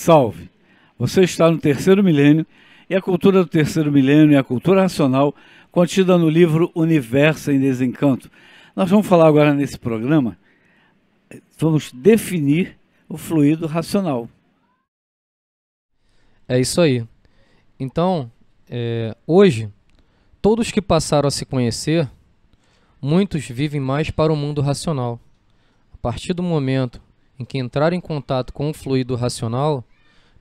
salve! Você está no terceiro milênio e a cultura do terceiro milênio e a cultura racional contida no livro Universo em Desencanto. Nós vamos falar agora nesse programa, vamos definir o fluido racional. É isso aí. Então, é, hoje, todos que passaram a se conhecer, muitos vivem mais para o mundo racional. A partir do momento em que entraram em contato com o fluido racional,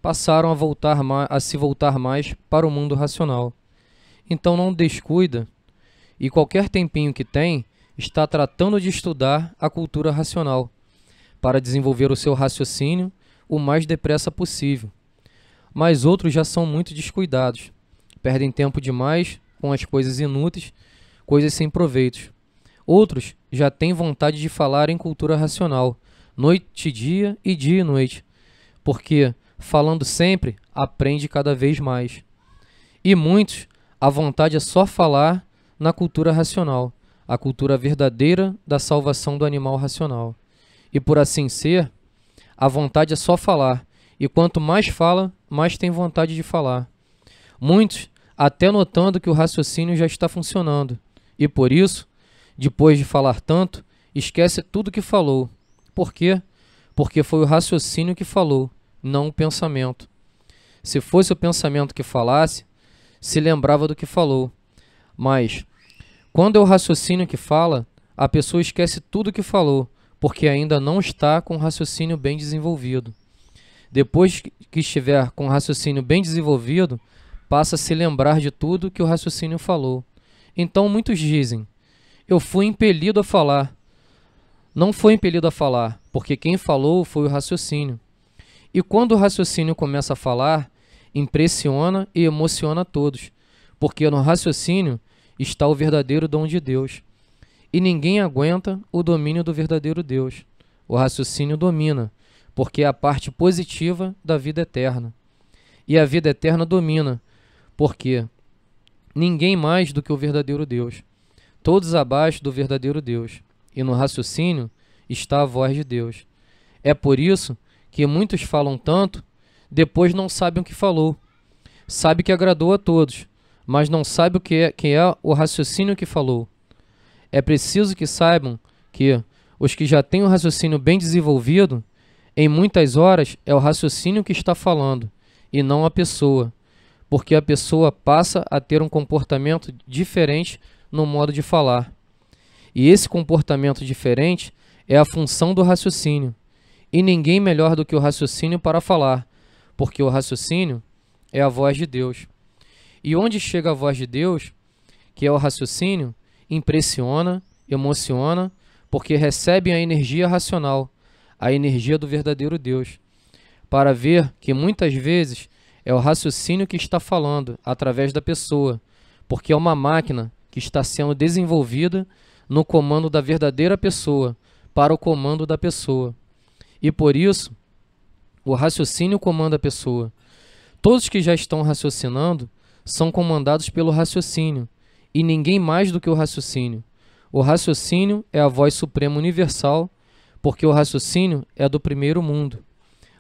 passaram a, voltar a se voltar mais para o mundo racional. Então não descuida e qualquer tempinho que tem está tratando de estudar a cultura racional para desenvolver o seu raciocínio o mais depressa possível. Mas outros já são muito descuidados, perdem tempo demais com as coisas inúteis, coisas sem proveitos. Outros já têm vontade de falar em cultura racional, noite e dia e dia e noite, porque, falando sempre, aprende cada vez mais. E muitos, a vontade é só falar na cultura racional, a cultura verdadeira da salvação do animal racional. E por assim ser, a vontade é só falar, e quanto mais fala, mais tem vontade de falar. Muitos, até notando que o raciocínio já está funcionando, e por isso, depois de falar tanto, esquece tudo que falou por quê? Porque foi o raciocínio que falou, não o pensamento. Se fosse o pensamento que falasse, se lembrava do que falou. Mas, quando é o raciocínio que fala, a pessoa esquece tudo que falou, porque ainda não está com o raciocínio bem desenvolvido. Depois que estiver com o raciocínio bem desenvolvido, passa a se lembrar de tudo que o raciocínio falou. Então muitos dizem: Eu fui impelido a falar, não foi impelido a falar, porque quem falou foi o raciocínio. E quando o raciocínio começa a falar, impressiona e emociona todos, porque no raciocínio está o verdadeiro dom de Deus. E ninguém aguenta o domínio do verdadeiro Deus. O raciocínio domina, porque é a parte positiva da vida eterna. E a vida eterna domina, porque ninguém mais do que o verdadeiro Deus. Todos abaixo do verdadeiro Deus e no raciocínio está a voz de Deus. É por isso que muitos falam tanto, depois não sabem o que falou. Sabe que agradou a todos, mas não sabe o que é, que é o raciocínio que falou. É preciso que saibam que os que já têm o raciocínio bem desenvolvido, em muitas horas é o raciocínio que está falando e não a pessoa, porque a pessoa passa a ter um comportamento diferente no modo de falar. E esse comportamento diferente é a função do raciocínio. E ninguém melhor do que o raciocínio para falar, porque o raciocínio é a voz de Deus. E onde chega a voz de Deus, que é o raciocínio, impressiona, emociona, porque recebe a energia racional, a energia do verdadeiro Deus, para ver que muitas vezes é o raciocínio que está falando através da pessoa, porque é uma máquina que está sendo desenvolvida no comando da verdadeira pessoa, para o comando da pessoa. E por isso, o raciocínio comanda a pessoa. Todos que já estão raciocinando são comandados pelo raciocínio, e ninguém mais do que o raciocínio. O raciocínio é a voz suprema universal, porque o raciocínio é do primeiro mundo.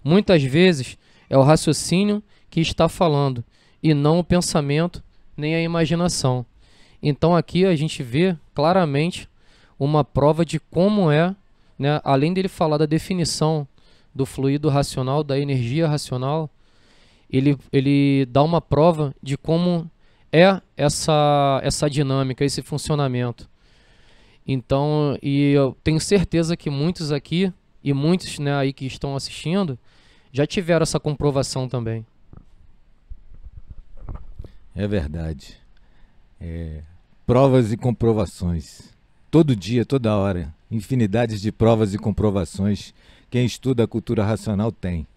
Muitas vezes é o raciocínio que está falando, e não o pensamento nem a imaginação. Então aqui a gente vê claramente uma prova de como é, né, além dele falar da definição do fluido racional, da energia racional, ele, ele dá uma prova de como é essa, essa dinâmica, esse funcionamento. Então, e eu tenho certeza que muitos aqui e muitos né, aí que estão assistindo já tiveram essa comprovação também. É verdade. É, provas e comprovações. Todo dia, toda hora. Infinidades de provas e comprovações. Quem estuda a cultura racional tem.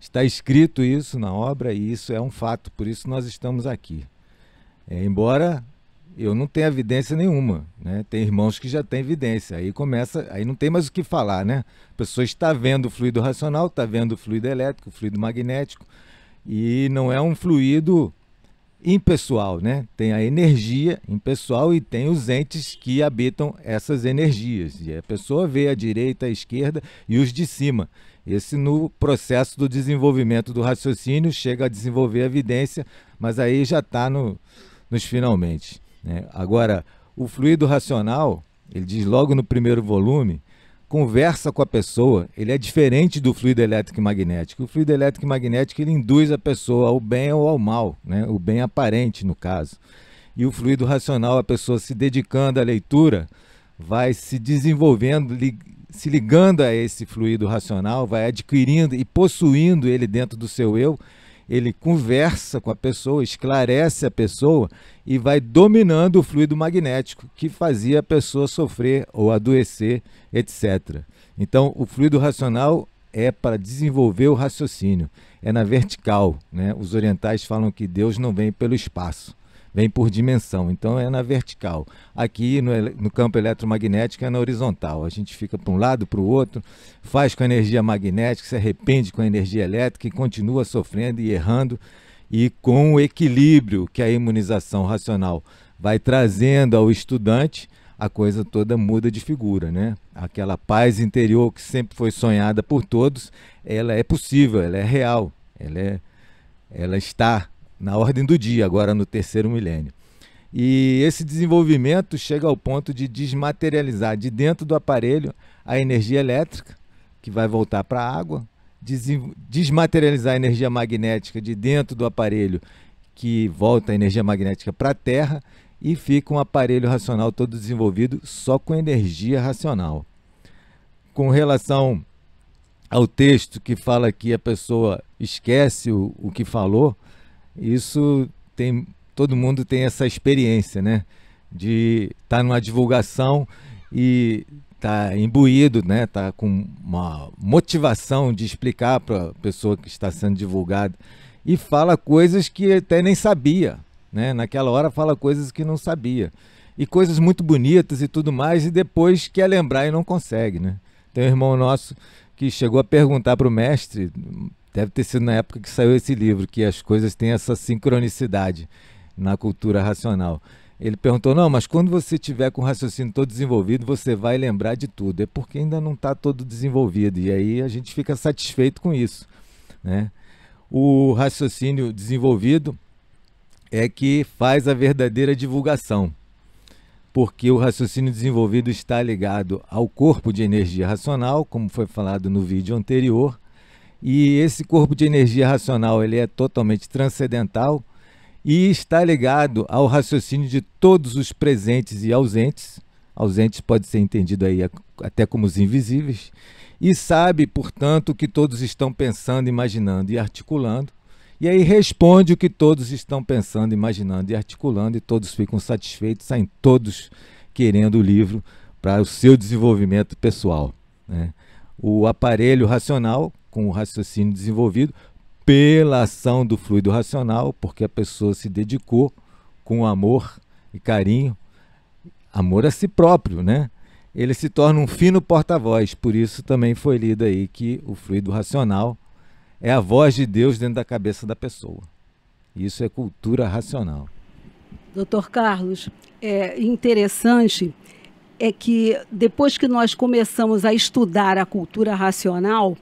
Está escrito isso na obra e isso é um fato, por isso nós estamos aqui. É, embora eu não tenha evidência nenhuma, né? Tem irmãos que já têm evidência. Aí começa, aí não tem mais o que falar, né? A pessoa está vendo o fluido racional, está vendo o fluido elétrico, o fluido magnético, e não é um fluido impessoal, né? Tem a energia impessoal e tem os entes que habitam essas energias. E a pessoa vê a direita, a esquerda e os de cima. Esse no processo do desenvolvimento do raciocínio chega a desenvolver a evidência, mas aí já está no, nos finalmente. Né? Agora, o fluido racional, ele diz logo no primeiro volume, conversa com a pessoa, ele é diferente do fluido elétrico e magnético. O fluido elétrico e magnético ele induz a pessoa ao bem ou ao mal, né? o bem aparente no caso. E o fluido racional, a pessoa se dedicando à leitura, vai se desenvolvendo, li, se ligando a esse fluido racional, vai adquirindo e possuindo ele dentro do seu eu. Ele conversa com a pessoa, esclarece a pessoa e vai dominando o fluido magnético que fazia a pessoa sofrer ou adoecer, etc. Então, o fluido racional é para desenvolver o raciocínio, é na vertical. Né? Os orientais falam que Deus não vem pelo espaço vem por dimensão, então é na vertical. Aqui no, no campo eletromagnético é na horizontal. A gente fica para um lado, para o outro, faz com a energia magnética, se arrepende com a energia elétrica e continua sofrendo e errando. E com o equilíbrio que a imunização racional vai trazendo ao estudante, a coisa toda muda de figura, né? Aquela paz interior que sempre foi sonhada por todos, ela é possível, ela é real, ela, é, ela está na ordem do dia, agora no terceiro milênio. E esse desenvolvimento chega ao ponto de desmaterializar de dentro do aparelho a energia elétrica, que vai voltar para a água, desmaterializar a energia magnética de dentro do aparelho, que volta a energia magnética para a Terra, e fica um aparelho racional todo desenvolvido só com energia racional. Com relação ao texto que fala que a pessoa esquece o, o que falou, isso tem todo mundo tem essa experiência, né? De estar tá numa divulgação e tá imbuído, né? Tá com uma motivação de explicar para a pessoa que está sendo divulgada e fala coisas que até nem sabia, né? Naquela hora fala coisas que não sabia e coisas muito bonitas e tudo mais e depois quer lembrar e não consegue, né? Tem um irmão nosso que chegou a perguntar para o mestre, Deve ter sido na época que saiu esse livro, que as coisas têm essa sincronicidade na cultura racional. Ele perguntou: não, mas quando você tiver com o raciocínio todo desenvolvido, você vai lembrar de tudo. É porque ainda não está todo desenvolvido. E aí a gente fica satisfeito com isso. Né? O raciocínio desenvolvido é que faz a verdadeira divulgação. Porque o raciocínio desenvolvido está ligado ao corpo de energia racional, como foi falado no vídeo anterior, e esse corpo de energia racional ele é totalmente transcendental e está ligado ao raciocínio de todos os presentes e ausentes. Ausentes pode ser entendido aí até como os invisíveis. E sabe, portanto, o que todos estão pensando, imaginando e articulando. E aí responde o que todos estão pensando, imaginando e articulando, e todos ficam satisfeitos, saem todos querendo o livro para o seu desenvolvimento pessoal. Né? O aparelho racional com o raciocínio desenvolvido pela ação do fluido racional, porque a pessoa se dedicou com amor e carinho, amor a si próprio, né? Ele se torna um fino porta-voz, por isso também foi lido aí que o fluido racional é a voz de Deus dentro da cabeça da pessoa. Isso é cultura racional. Doutor Carlos, é interessante é que depois que nós começamos a estudar a cultura racional,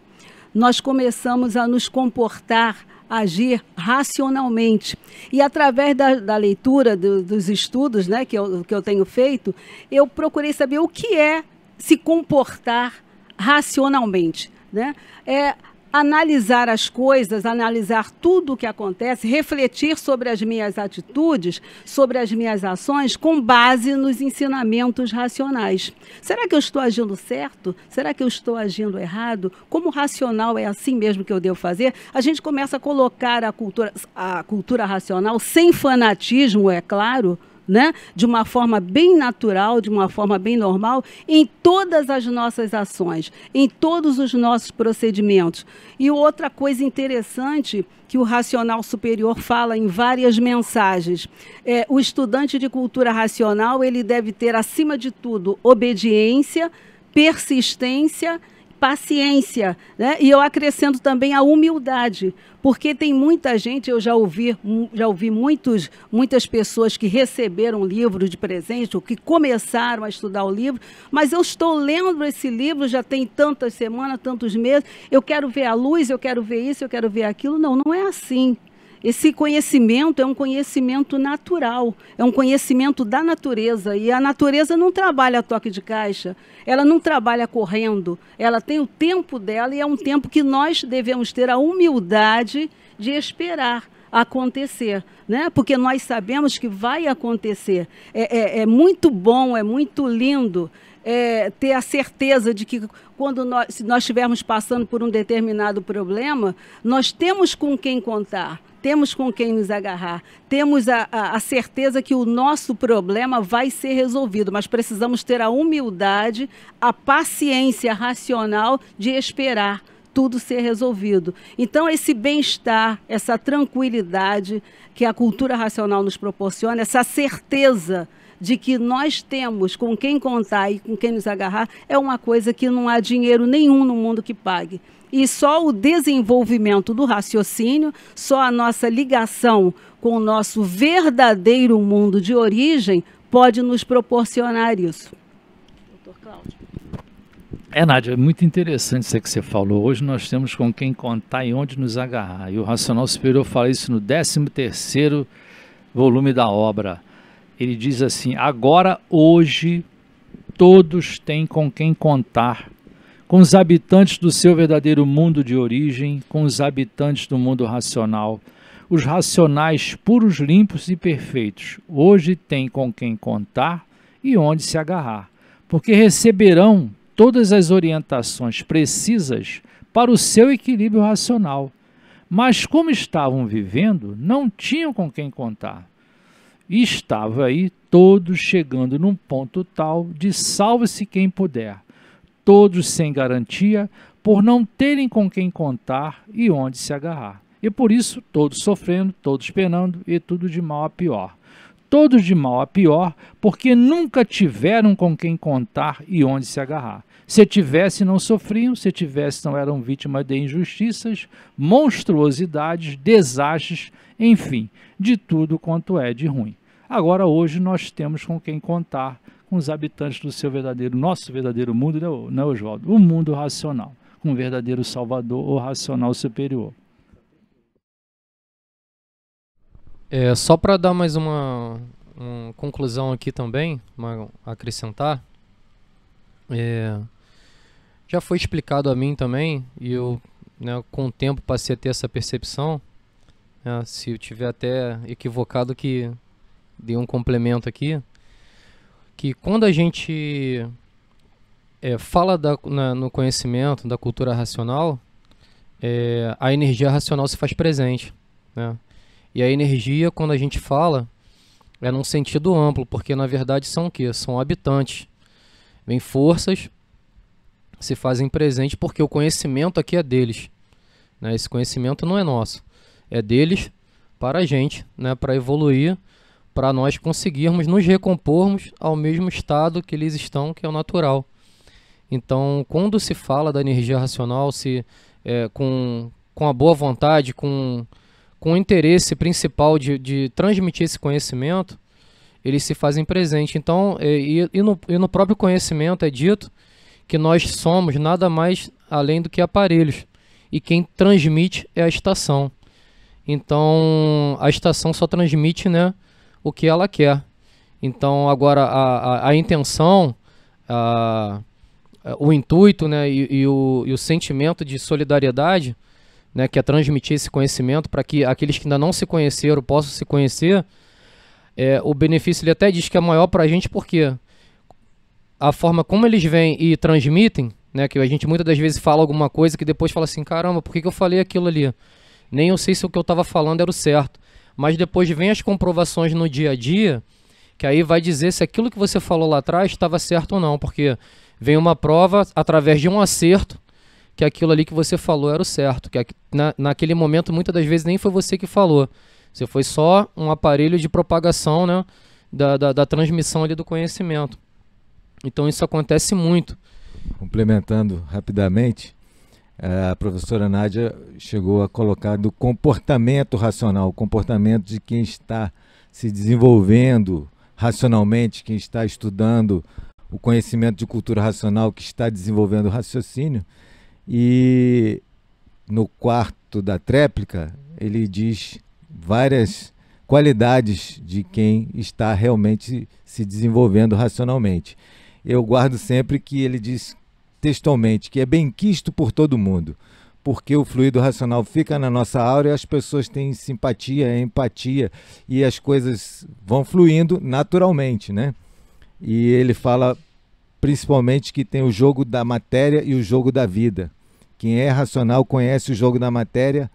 nós começamos a nos comportar, agir racionalmente. E através da, da leitura, do, dos estudos né, que, eu, que eu tenho feito, eu procurei saber o que é se comportar racionalmente. Né? É analisar as coisas, analisar tudo o que acontece, refletir sobre as minhas atitudes, sobre as minhas ações, com base nos ensinamentos racionais. Será que eu estou agindo certo? Será que eu estou agindo errado? Como racional é assim mesmo que eu devo fazer? A gente começa a colocar a cultura, a cultura racional sem fanatismo, é claro né, de uma forma bem natural, de uma forma bem normal, em todas as nossas ações, em todos os nossos procedimentos. E outra coisa interessante que o racional superior fala em várias mensagens, é, o estudante de cultura racional ele deve ter acima de tudo obediência, persistência paciência, né? E eu acrescento também a humildade, porque tem muita gente, eu já ouvi, já ouvi muitos, muitas pessoas que receberam o livro de presente, ou que começaram a estudar o livro, mas eu estou lendo esse livro já tem tantas semanas, tantos meses, eu quero ver a luz, eu quero ver isso, eu quero ver aquilo. Não, não é assim. Esse conhecimento é um conhecimento natural, é um conhecimento da natureza. E a natureza não trabalha a toque de caixa, ela não trabalha correndo, ela tem o tempo dela e é um tempo que nós devemos ter a humildade de esperar acontecer, né? Porque nós sabemos que vai acontecer. É, é, é muito bom, é muito lindo é, ter a certeza de que quando nós, se nós estivermos passando por um determinado problema, nós temos com quem contar temos com quem nos agarrar, temos a, a, a, certeza que o nosso problema vai ser resolvido, mas precisamos ter a humildade, a paciência racional de esperar tudo ser resolvido. Então, esse bem-estar, essa tranquilidade que a cultura racional nos proporciona, essa certeza de que nós temos com quem contar e com quem nos agarrar, é uma coisa que não há dinheiro nenhum no mundo que pague. E só o desenvolvimento do raciocínio, só a nossa ligação com o nosso verdadeiro mundo de origem pode nos proporcionar isso. Doutor Cláudio. É, Nádia, é muito interessante isso que você falou. Hoje nós temos com quem contar e onde nos agarrar. E o Racional Superior fala isso no 13º volume da obra. Ele diz assim, agora, hoje, todos têm com quem contar com os habitantes do seu verdadeiro mundo de origem, com os habitantes do mundo racional, os racionais puros, limpos e perfeitos. Hoje tem com quem contar e onde se agarrar, porque receberão todas as orientações precisas para o seu equilíbrio racional. Mas como estavam vivendo, não tinham com quem contar. E estava aí todos chegando num ponto tal de salve-se quem puder todos sem garantia, por não terem com quem contar e onde se agarrar. E por isso, todos sofrendo, todos penando e tudo de mal a pior. Todos de mal a pior, porque nunca tiveram com quem contar e onde se agarrar. Se tivesse, não sofriam, se tivesse, não eram vítimas de injustiças, monstruosidades, desastres, enfim, de tudo quanto é de ruim. Agora, hoje, nós temos com quem contar com os habitantes do seu verdadeiro, nosso verdadeiro mundo, não, né, Oswaldo? O mundo racional, o verdadeiro Salvador, o racional superior. É, só para dar mais uma, uma, conclusão aqui também, uma, acrescentar, é, já foi explicado a mim também, e eu né, com o tempo passei a ter essa percepção, né, se eu tiver até equivocado que dei um complemento aqui, que quando a gente é, fala da, na, no conhecimento da cultura racional, é, a energia racional se faz presente. Né? E a energia, quando a gente fala, é num sentido amplo, porque na verdade são o quê? São habitantes. Vem forças, se fazem presente porque o conhecimento aqui é deles. Né? Esse conhecimento não é nosso, é deles para a gente, né? para evoluir para nós conseguirmos nos recompormos ao mesmo estado que eles estão, que é o natural. Então, quando se fala da energia racional, se é, com, com a boa vontade, com, com o interesse principal de, de transmitir esse conhecimento, eles se fazem presente. Então, é, e, e, no, e no próprio conhecimento é dito que nós somos nada mais além do que aparelhos. E quem transmite é a estação. Então, a estação só transmite, né? O que ela quer. Então, agora, a, a, a intenção, a, o intuito né, e, e, o, e o sentimento de solidariedade, né, que é transmitir esse conhecimento para que aqueles que ainda não se conheceram possam se conhecer, é, o benefício ele até diz que é maior para a gente porque a forma como eles vêm e transmitem, né, que a gente muitas das vezes fala alguma coisa que depois fala assim, caramba, por que, que eu falei aquilo ali? Nem eu sei se o que eu estava falando era o certo. Mas depois vem as comprovações no dia a dia, que aí vai dizer se aquilo que você falou lá atrás estava certo ou não, porque vem uma prova através de um acerto que aquilo ali que você falou era o certo, que na, naquele momento muitas das vezes nem foi você que falou, você foi só um aparelho de propagação, né, da, da, da transmissão ali do conhecimento. Então isso acontece muito. Complementando rapidamente, a professora Nádia chegou a colocar do comportamento racional, o comportamento de quem está se desenvolvendo racionalmente, quem está estudando o conhecimento de cultura racional, que está desenvolvendo o raciocínio. E no quarto da tréplica, ele diz várias qualidades de quem está realmente se desenvolvendo racionalmente. Eu guardo sempre que ele diz textualmente que é bem quisto por todo mundo, porque o fluido racional fica na nossa aura e as pessoas têm simpatia, empatia e as coisas vão fluindo naturalmente, né? E ele fala principalmente que tem o jogo da matéria e o jogo da vida. Quem é racional conhece o jogo da matéria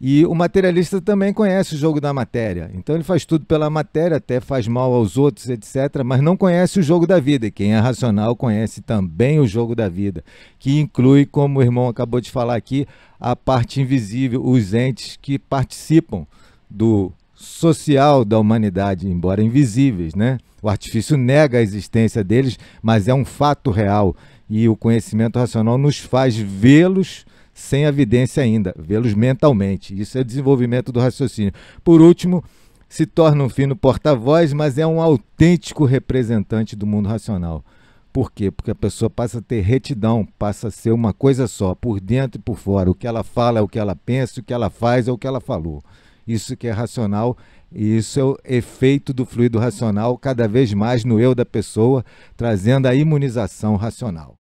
e o materialista também conhece o jogo da matéria. Então ele faz tudo pela matéria, até faz mal aos outros, etc. Mas não conhece o jogo da vida. E quem é racional conhece também o jogo da vida, que inclui, como o irmão acabou de falar aqui, a parte invisível, os entes que participam do social da humanidade, embora invisíveis, né? O artifício nega a existência deles, mas é um fato real e o conhecimento racional nos faz vê-los sem evidência ainda, vê-los mentalmente. Isso é desenvolvimento do raciocínio. Por último, se torna um fino porta-voz, mas é um autêntico representante do mundo racional. Por quê? Porque a pessoa passa a ter retidão, passa a ser uma coisa só, por dentro e por fora. O que ela fala é o que ela pensa, o que ela faz é o que ela falou. Isso que é racional, e isso é o efeito do fluido racional cada vez mais no eu da pessoa, trazendo a imunização racional.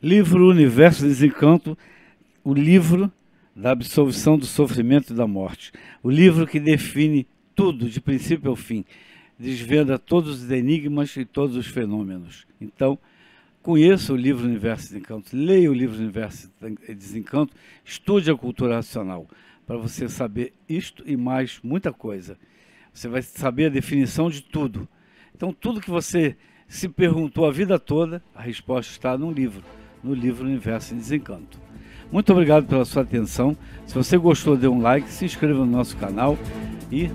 Livro Universo Desencanto, o livro da absolvição do sofrimento e da morte. O livro que define tudo, de princípio ao fim. Desvenda todos os enigmas e todos os fenômenos. Então, conheça o livro Universo Desencanto, leia o livro Universo Desencanto, estude a cultura racional, para você saber isto e mais muita coisa. Você vai saber a definição de tudo. Então, tudo que você se perguntou a vida toda, a resposta está num livro no livro Universo em Desencanto. Muito obrigado pela sua atenção. Se você gostou, dê um like, se inscreva no nosso canal e